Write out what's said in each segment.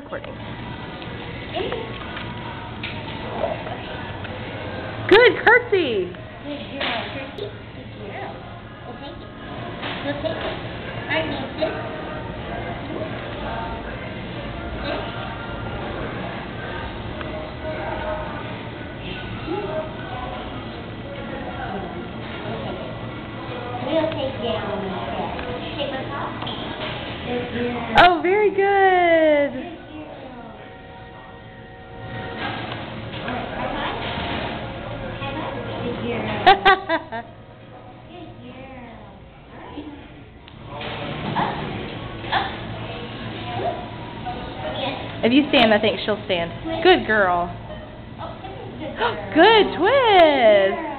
recording. Good, curtsy. Good girl. Good girl. We'll take it. We'll take it. All right, now sit. We'll take down the set. Take my top. Good girl. Oh, very good. If you stand, I think she'll stand. Good girl. Good twist.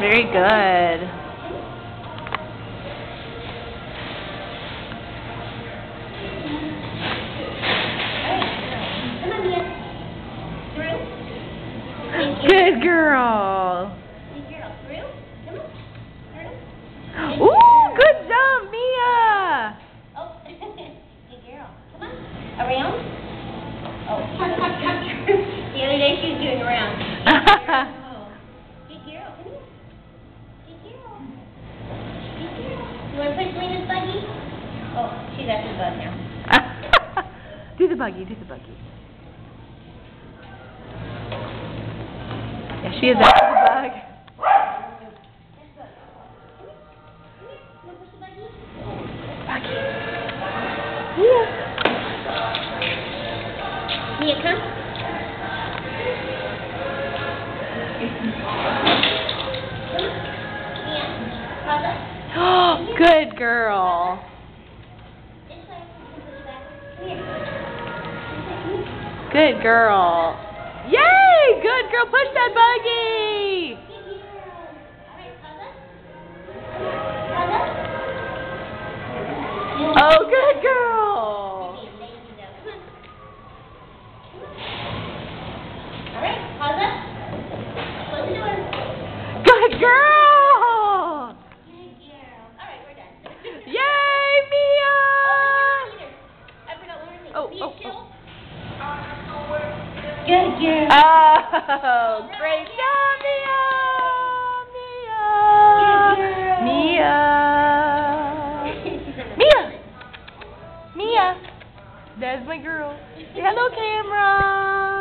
Very good. Good girl. Good girl. Through. Come on. Through. Ooh, good job, Mia. Oh, good girl. Come on. Around. Oh, the other day she was doing around. Good girl. Come here. Good girl. Good girl. You want to push Lena's buggy? Oh, she's after the bug now. do the buggy, do the buggy. Yeah, she is after the bug. You want to push the buggy? Buggy. Yeah. Mia, come. Mia, good girl. This way. Push it back. Come here. This way. Good girl. Yay! Good girl. Push that buggy. Good girl. All right, paws up. Paws up. Oh, good girl. You're being lazy though. Come on. Come on. All right, paws up. Close the door. Good girl. Good girl. All right, we're done. Yay, Mia. I forgot Lauren Lee. Oh, oh, oh. Good girl. Oh, great job, Mia. Mia. Mia. Mia. Mia. That's my girl. Say hello, camera.